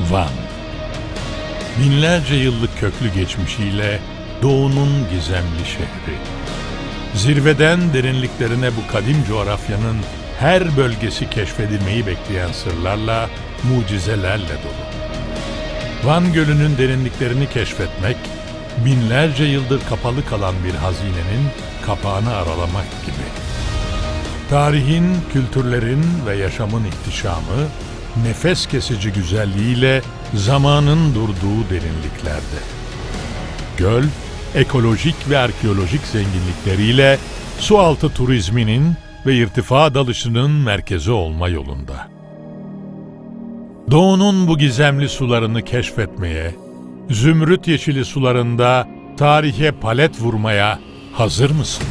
Van. Binlerce yıllık köklü geçmişiyle Doğu'nun gizemli şehri. Zirveden derinliklerine bu kadim coğrafyanın her bölgesi keşfedilmeyi bekleyen sırlarla, mucizelerle dolu. Van Gölü'nün derinliklerini keşfetmek, binlerce yıldır kapalı kalan bir hazinenin kapağını aralamak gibi. Tarihin, kültürlerin ve yaşamın ihtişamı, nefes kesici güzelliğiyle zamanın durduğu derinliklerde. Göl, ekolojik ve arkeolojik zenginlikleriyle sualtı turizminin ve irtifa dalışının merkezi olma yolunda. Doğu'nun bu gizemli sularını keşfetmeye, zümrüt yeşili sularında tarihe palet vurmaya hazır mısın?